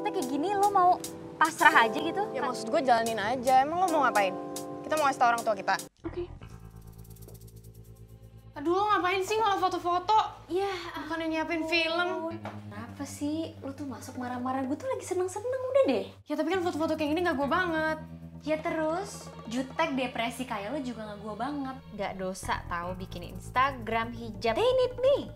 maksudnya kayak gini lo mau pasrah aja gitu? Ya maksud gue jalanin aja. Emang lo mau ngapain? Kita mau ngasih tau orang tua kita. Oke. Aduh lo ngapain sih malah foto-foto? Ya, Bukannya nyiapin film. Kenapa sih? Lo tuh masuk marah-marah, gue tuh lagi seneng-seneng udah deh. Ya tapi kan foto-foto kayak gini gak gue banget. Ya terus, jutek depresi kayak lo juga gak gue banget. Gak dosa tahu bikin Instagram hijab. They need me.